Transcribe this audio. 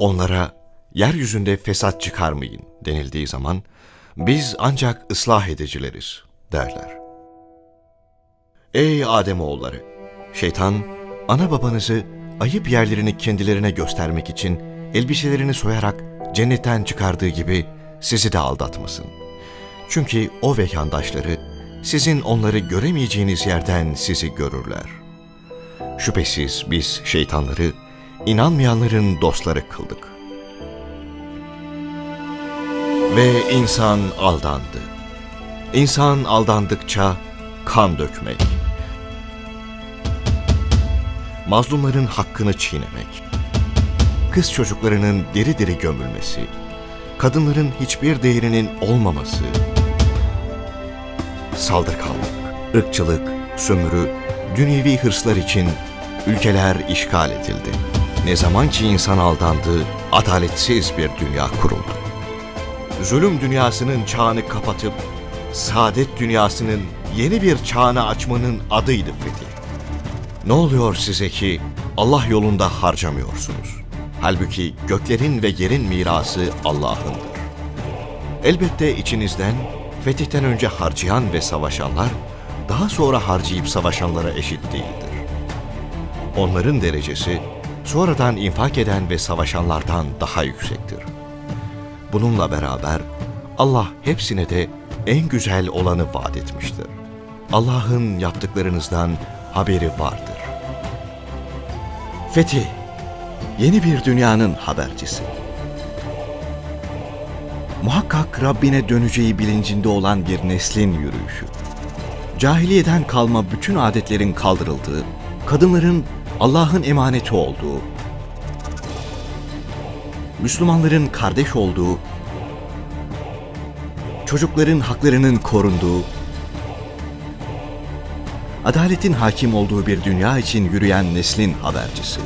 onlara yeryüzünde fesat çıkarmayın denildiği zaman biz ancak ıslah edicileriz derler. Ey Ademoğulları! Şeytan ana babanızı ayıp yerlerini kendilerine göstermek için elbiselerini soyarak cennetten çıkardığı gibi sizi de aldatmasın. Çünkü o ve yandaşları sizin onları göremeyeceğiniz yerden sizi görürler. Şüphesiz biz şeytanları inanmayanların dostları kıldık. Ve insan aldandı. İnsan aldandıkça kan dökmek, mazlumların hakkını çiğnemek, kız çocuklarının diri diri gömülmesi, kadınların hiçbir değerinin olmaması, saldırganlık, ırkçılık, sömürü, dünyevi hırslar için ülkeler işgal edildi. Ne zaman ki insan aldandı, adaletsiz bir dünya kuruldu. Zulüm dünyasının çağını kapatıp, saadet dünyasının yeni bir çağını açmanın adıydı fetih. Ne oluyor size ki Allah yolunda harcamıyorsunuz? Halbuki göklerin ve yerin mirası Allah'ındır. Elbette içinizden fetihten önce harcayan ve savaşanlar daha sonra harcayıp savaşanlara eşit değildir. Onların derecesi sonradan infak eden ve savaşanlardan daha yüksektir. Bununla beraber Allah hepsine de en güzel olanı vaat etmiştir. Allah'ın yaptıklarınızdan haberi vardır. Fetih, yeni bir dünyanın habercisi. Muhakkak Rabbine döneceği bilincinde olan bir neslin yürüyüşü. Cahiliyeden kalma bütün adetlerin kaldırıldığı, kadınların Allah'ın emaneti olduğu, Müslümanların kardeş olduğu, çocukların haklarının korunduğu, adaletin hakim olduğu bir dünya için yürüyen neslin habercisi.